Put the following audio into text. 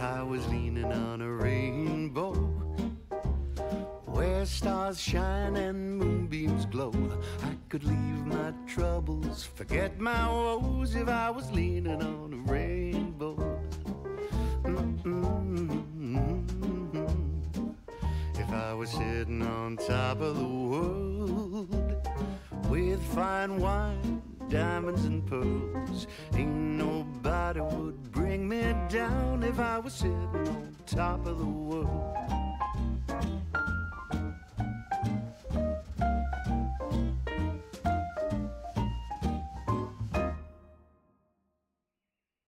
I was leaning on a rainbow where stars shine and moonbeams glow. I could leave my troubles, forget my woes if I was leaning on a rainbow. Mm-hmm. If I was sitting on top of the world with fine wine, diamonds, and pearls, ain't nobody would bring me down if I was sitting on top of the world.